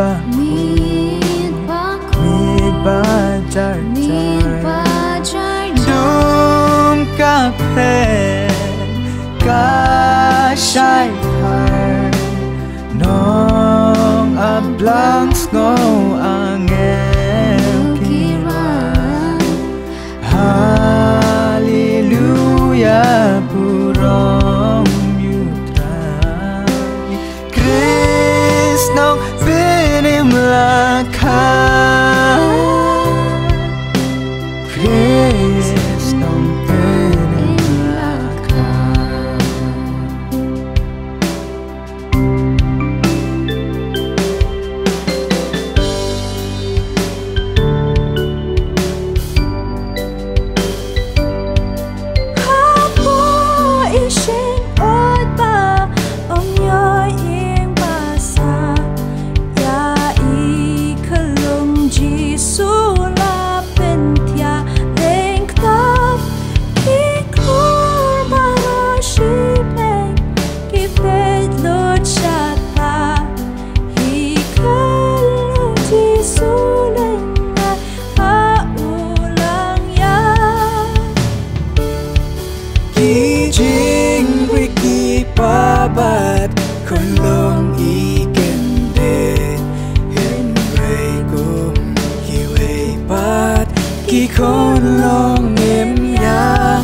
ba? Need ba ko? Need ba jar jar? Need ba jar jar? Doom kape Kashay har Nong ablang snow existam กี่คนลองเน้มยาม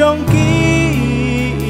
John Kidre.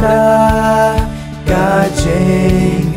Ghana, God changed.